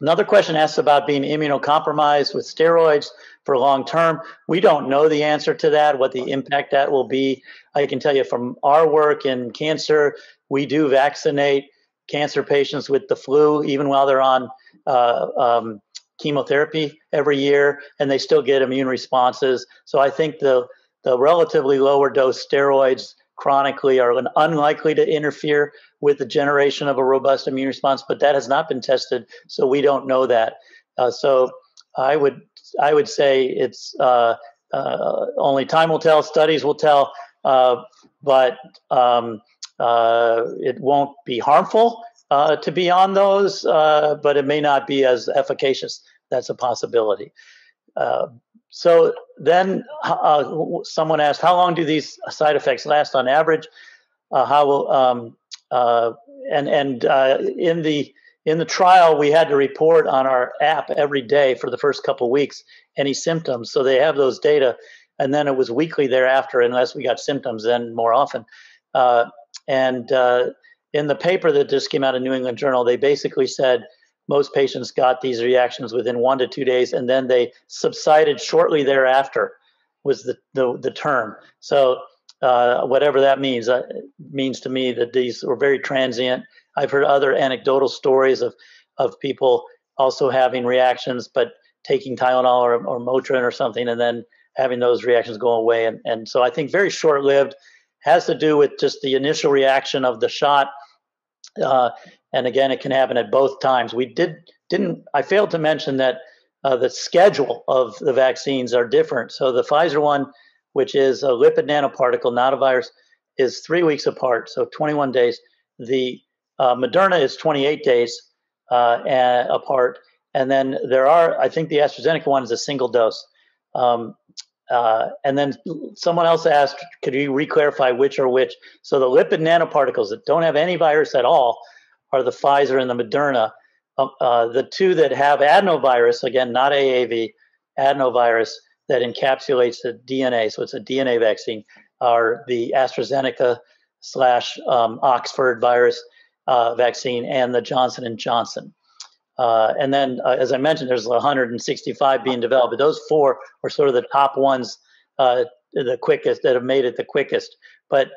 Another question asks about being immunocompromised with steroids for long term. We don't know the answer to that, what the impact that will be. I can tell you from our work in cancer, we do vaccinate cancer patients with the flu, even while they're on uh, um, chemotherapy every year, and they still get immune responses. So I think the the relatively lower dose steroids chronically are unlikely to interfere with the generation of a robust immune response, but that has not been tested, so we don't know that. Uh, so I would I would say it's uh, uh, only time will tell, studies will tell, uh, but um, uh, it won't be harmful uh, to be on those, but it may not be as efficacious. that's a possibility. Uh, so then uh, someone asked, how long do these side effects last on average? Uh, how um, uh, and and uh, in the in the trial we had to report on our app every day for the first couple weeks any symptoms. So they have those data, and then it was weekly thereafter unless we got symptoms. Then more often, uh, and in the paper that just came out of New England Journal, they basically said most patients got these reactions within one to two days, and then they subsided shortly thereafter. Was the the, the term so? Uh, whatever that means uh, means to me that these were very transient. I've heard other anecdotal stories of of people also having reactions, but taking Tylenol or, or Motrin or something, and then having those reactions go away. And and so I think very short lived has to do with just the initial reaction of the shot uh, and again, it can happen at both times. We did didn't. I failed to mention that uh, the schedule of the vaccines are different. So the Pfizer one, which is a lipid nanoparticle, not a virus, is three weeks apart, so 21 days. The uh, Moderna is 28 days uh, apart, and then there are. I think the AstraZeneca one is a single dose. Um, uh, and then someone else asked, could you reclarify which are which? So the lipid nanoparticles that don't have any virus at all are the Pfizer and the Moderna. Uh, uh, the two that have adenovirus, again, not AAV, adenovirus that encapsulates the DNA, so it's a DNA vaccine, are the AstraZeneca slash um, Oxford virus uh, vaccine and the Johnson and Johnson. Uh, and then, uh, as I mentioned, there's 165 being developed, but those four are sort of the top ones, uh, the quickest that have made it the quickest. But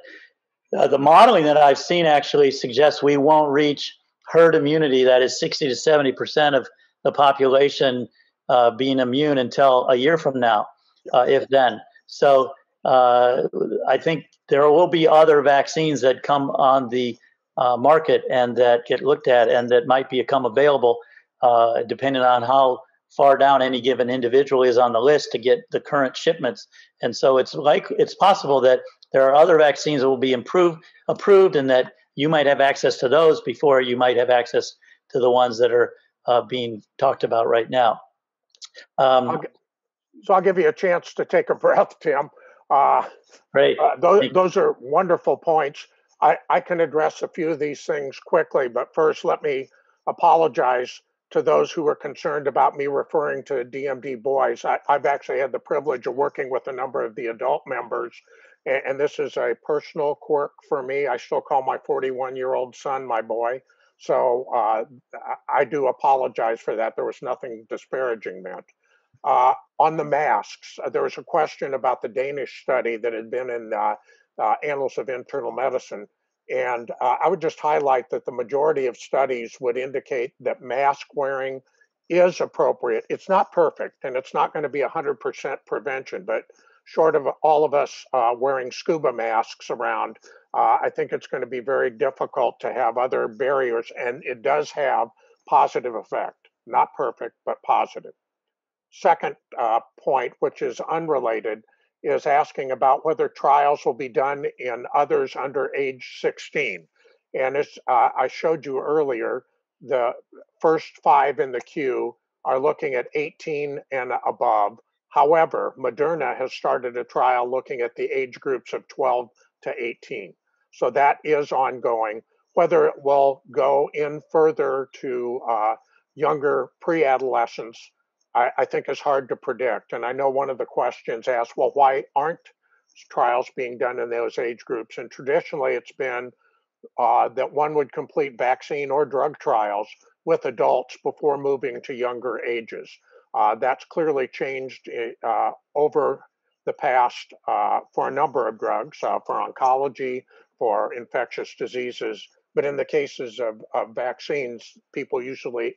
uh, the modeling that I've seen actually suggests we won't reach herd immunity, that is 60 to 70 percent of the population uh, being immune until a year from now, uh, if then. So I think there will be other vaccines that come on the market and that get looked at and that might become available uh, depending on how far down any given individual is on the list to get the current shipments. And so it's like it's possible that there are other vaccines that will be improved, approved, and that you might have access to those before you might have access to the ones that are uh, being talked about right now. Um, I'll so I'll give you a chance to take a breath, Tim. Uh, Great. Uh, those, those are wonderful points. I, I can address a few of these things quickly, but first let me apologize to those who are concerned about me referring to DMD boys. I, have actually had the privilege of working with a number of the adult members, and, and this is a personal quirk for me. I still call my 41 year old son my boy. So uh, I do apologize for that. There was nothing disparaging meant. Uh, on the masks, uh, there was a question about the Danish study that had been in the uh, Annals of Internal Medicine. And uh, I would just highlight that the majority of studies would indicate that mask wearing is appropriate. It's not perfect and it's not going to be 100% prevention, but short of all of us uh, wearing scuba masks around, uh, I think it's going to be very difficult to have other barriers. And it does have positive effect, not perfect, but positive. Second uh, point, which is unrelated, is asking about whether trials will be done in others under age 16. And as uh, I showed you earlier, the first five in the queue are looking at 18 and above. However, Moderna has started a trial looking at the age groups of 12 to 18. So that is ongoing. Whether it will go in further to uh, younger pre adolescents I, I think is hard to predict. And I know one of the questions asked, well, why aren't trials being done in those age groups? And traditionally, it's been uh, that one would complete vaccine or drug trials with adults before moving to younger ages. Uh, that's clearly changed eh, uh, over the past uh, for a number of drugs, uh, for oncology, for infectious diseases. But in the cases of, of vaccines, people usually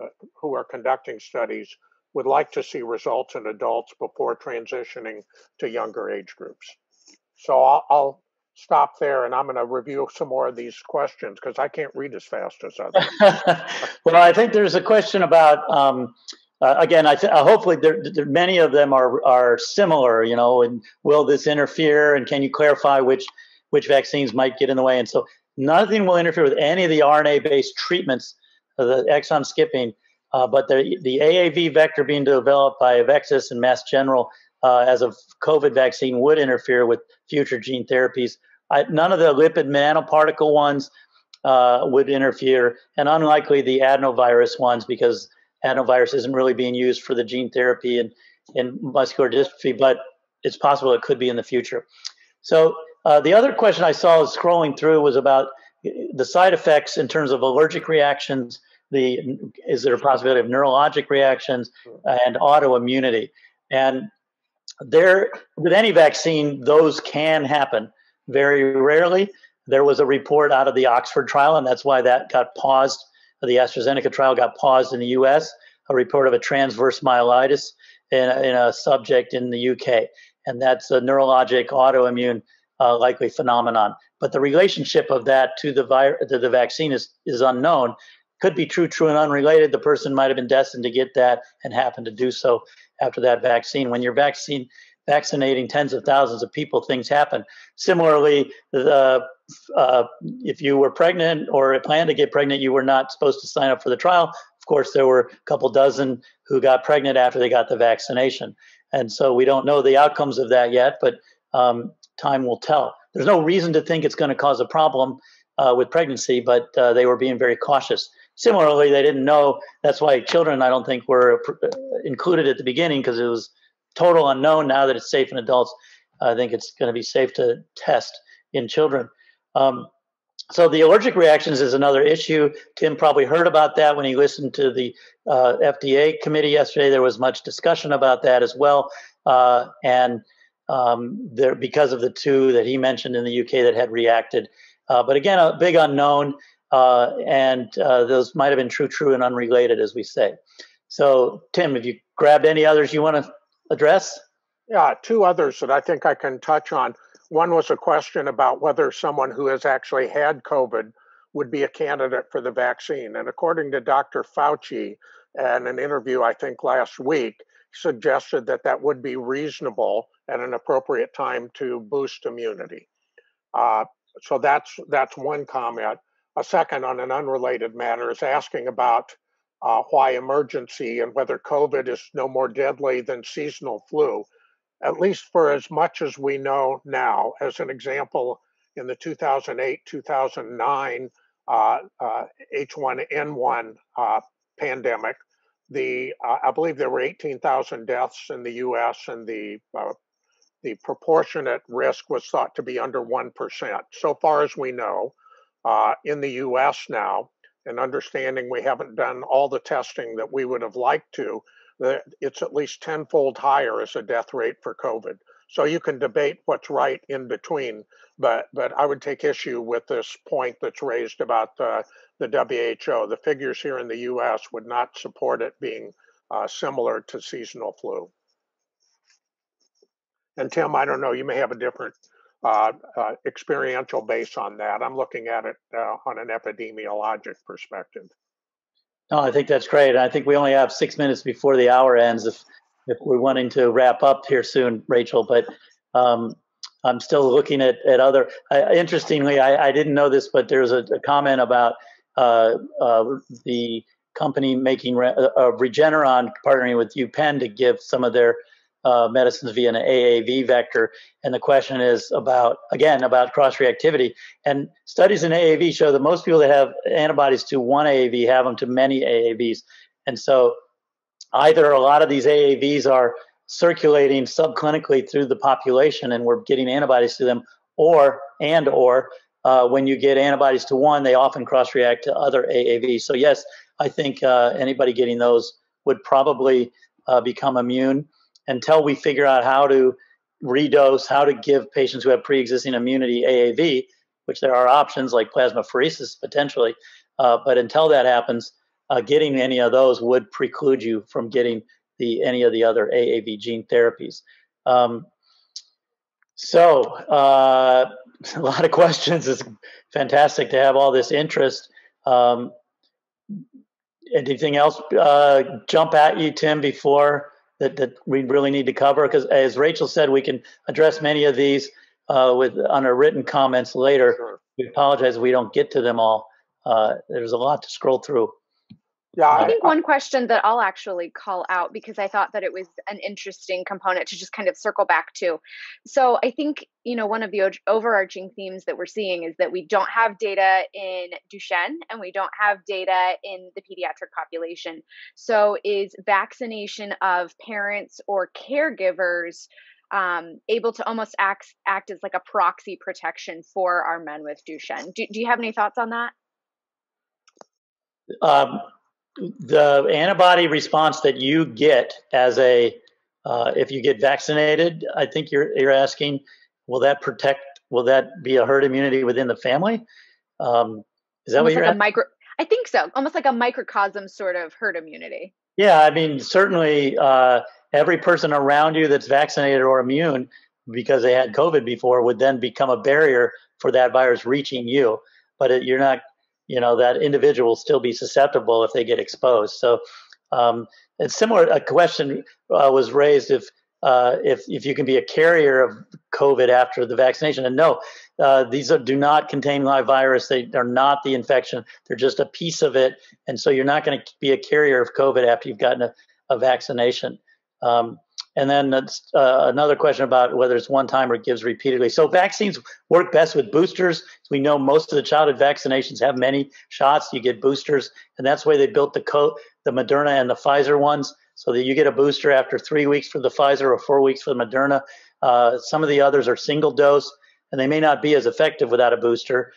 uh, who are conducting studies would like to see results in adults before transitioning to younger age groups. So I'll, I'll stop there and I'm going to review some more of these questions because I can't read as fast as others. well, I think there's a question about. Um, uh, again, I th- uh, hopefully there, there, many of them are are similar. You know, and will this interfere? And can you clarify which which vaccines might get in the way? And so nothing will interfere with any of the RNA based treatments, uh, the exon skipping Uh, but the, the AAV vector being developed by Avexis and Mass General uh, as a COVID vaccine would interfere with future gene therapies. I, none of the lipid nanoparticle ones would interfere, and unlikely the adenovirus ones because adenovirus isn't really being used for the gene therapy and in muscular dystrophy, but it's possible it could be in the future. So uh, the other question I saw scrolling through was about the side effects in terms of allergic reactions. The is there a possibility of neurologic reactions and autoimmunity? And there, with any vaccine, those can happen. Very rarely, there was a report out of the Oxford trial, and that's why that got paused. The AstraZeneca trial got paused in the U.S. A report of a transverse myelitis in a, in a subject in the UK, and that's a neurologic autoimmune uh, likely phenomenon. But the relationship of that to the vir- to the vaccine is is unknown. Could be true, true, and unrelated. The person might have been destined to get that and happened to do so after that vaccine. When you're vaccine vaccinating tens of thousands of people, things happen. Similarly, the uh, if you were pregnant or planned to get pregnant, you were not supposed to sign up for the trial. Of course, there were a couple dozen who got pregnant after they got the vaccination, and so we don't know the outcomes of that yet. But um, time will tell. There's no reason to think it's going to cause a problem uh, with pregnancy, but uh, they were being very cautious. Similarly, they didn't know. That's why children, I don't think, were uh, included at the beginning because it was total unknown. Now that it's safe in adults, I think it's going to be safe to test in children. Um, so the allergic reactions is another issue. Tim probably heard about that when he listened to the uh, FDA committee yesterday. There was much discussion about that as well, uh, and um, there because of the two that he mentioned in the UK that had reacted. Uh, but again, a big unknown, uh, and uh, those might have been true, true, and unrelated, as we say. So, Tim, have you grabbed any others you want to address? Yeah, two others that I think I can touch on. One was a question about whether someone who has actually had COVID would be a candidate for the vaccine. And according to Dr. Fauci, in an interview I think last week, suggested that that would be reasonable at an appropriate time to boost immunity. Uh, so that's that's one comment. A second on an unrelated matter is asking about uh, why emergency and whether COVID is no more deadly than seasonal flu, at least for as much as we know now. As an example, in the 2008 2009 uh, uh, H1N1 uh, pandemic, the uh, I believe there were 18,000 deaths in the U.S. and the uh, the proportionate risk was thought to be under one percent. So far as we know, in the U.S. now, and understanding we haven't done all the testing that we would have liked to, that it's at least tenfold higher as a death rate for COVID. So you can debate what's right in between, but but I would take issue with this point that's raised about uh, the WHO. The figures here in the U.S. would not support it being uh, similar to seasonal flu. And Tim, I don't know, you may have a different uh, uh, experiential base on that. I'm looking at it uh, on an epidemiologic perspective. No, I think that's great. I think we only have six minutes before the hour ends. If if we're wanting to wrap up here soon, Rachel, but um, I'm still looking at at other. I, interestingly, I, I, didn't know this, but there's a, a comment about uh, uh, the company making re- uh, Regeneron partnering with UPenn to give some of their uh, medicines via an AAV vector. And the question is about, again, about cross reactivity. And studies in AAV show that most people that have antibodies to one AAV have them to many AAVs. And so either a lot of these AAVs are circulating subclinically through the population and we're getting antibodies to them, or and or uh, when you get antibodies to one, they often cross react to other AAVs. So yes, I think uh, anybody getting those would probably uh, become immune until we figure out how to redose, how to give patients who have pre-existing immunity AAV, which there are options like plasmapheresis potentially. Uh, but until that happens, uh, getting any of those would preclude you from getting the any of the other AAV gene therapies. Um, so uh, a lot of questions. It's fantastic to have all this interest. Um, anything else uh, jump at you, Tim, before that, that we really need to cover? Because as Rachel said, we can address many of these uh, with on our written comments later. Sure. We apologize we don't get to them all. Uh, there's a lot to scroll through. Yeah, I, I think one question that I'll actually call out because I thought that it was an interesting component to just kind of circle back to. So I think, you know, one of the overarching themes that we're seeing is that we don't have data in Duchenne and we don't have data in the pediatric population. So is vaccination of parents or caregivers um, able to almost act act as like a proxy protection for our men with Duchenne. Do, do you have any thoughts on that? Um, the antibody response that you get as a uh, if you get vaccinated, I think you're you're asking, will that protect? Will that be a herd immunity within the family? Um, is that almost what you're like micro? I think so. Almost like a microcosm sort of herd immunity. Yeah, I mean, certainly uh, every person around you that's vaccinated or immune because they had COVID before would then become a barrier for that virus reaching you. But it, you're not you know that individual will still be susceptible if they get exposed. So um, it's similar. A question uh, was raised if uh, if if you can be a carrier of COVID after the vaccination, and no, uh, these are, do not contain live virus. They are not the infection. They're just a piece of it, and so you're not going to be a carrier of COVID after you've gotten a, a vaccination. Um, and then uh, another question about whether it's one time or gives repeatedly. So vaccines work best with boosters. We know most of the childhood vaccinations have many shots. You get boosters, and that's why they built the co- the Moderna and the Pfizer ones, so that you get a booster after three weeks for the Pfizer or four weeks for the Moderna. Uh, some of the others are single dose, and they may not be as effective without a booster.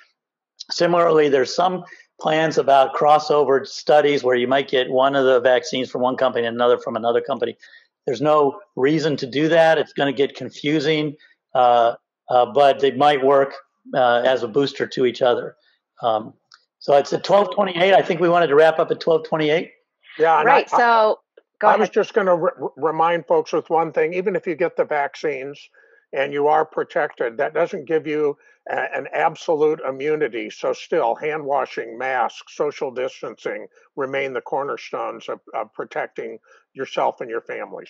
Similarly, there's some plans about crossover studies where you might get one of the vaccines from one company and another from another company. There's no reason to do that. It's going to get confusing, uh, uh, but they might work uh, as a booster to each other. Um, so it's at 1228. I think we wanted to wrap up at 1228. Yeah. Right. I, so I, I was just going to re- remind folks with one thing even if you get the vaccines and you are protected, that doesn't give you an absolute immunity. So, still, hand washing, masks, social distancing remain the cornerstones of, of protecting yourself and your families.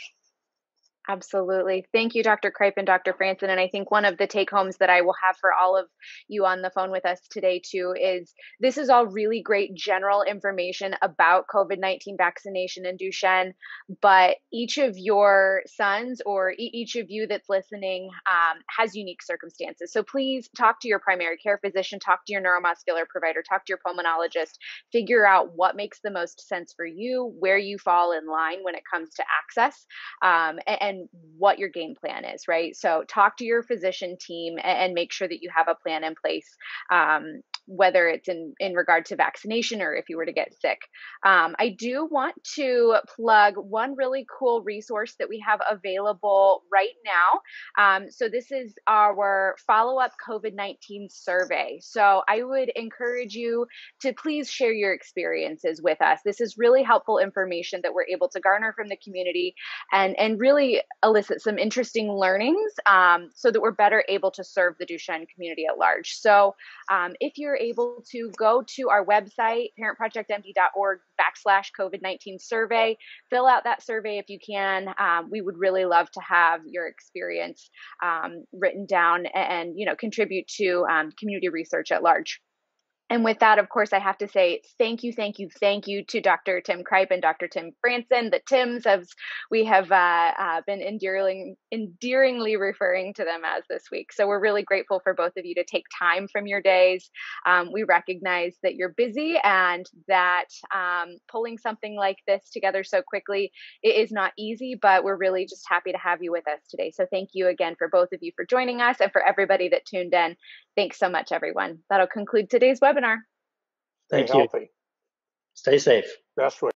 Absolutely. Thank you, Dr. Cripe and Dr. Franson. And I think one of the take homes that I will have for all of you on the phone with us today, too, is this is all really great general information about COVID 19 vaccination and Duchenne. But each of your sons or each of you that's listening um, has unique circumstances. So please talk to your primary care physician, talk to your neuromuscular provider, talk to your pulmonologist, figure out what makes the most sense for you, where you fall in line when it comes to access. Um, and and what your game plan is, right? So talk to your physician team and, and make sure that you have a plan in place. Um, whether it's in in regard to vaccination or if you were to get sick. Um, I do want to plug one really cool resource that we have available right now. Um, so this is our follow up COVID nineteen survey. So I would encourage you to please share your experiences with us. This is really helpful information that we're able to garner from the community and and really elicit some interesting learnings um, so that we're better able to serve the Duchenne community at large. So um, if you're able to go to our website, parentprojectmd.org backslash COVID 19 survey, fill out that survey if you can. Um, we would really love to have your experience um, written down and, and, you know, contribute to um, community research at large. And with that, of course, I have to say thank you, thank you, thank you to Dr. Tim Cripe and Dr. Tim Franson, the Tims, as we have uh, uh, been endearing, endearingly referring to them as this week. So we're really grateful for both of you to take time from your days. Um, we recognize that you're busy and that um, pulling something like this together so quickly is not easy, but we're really just happy to have you with us today. So thank you again for both of you for joining us and for everybody that tuned in. Thanks so much, everyone. That'll conclude today's webinar. Thank Stay you. Healthy. Stay safe. Best way.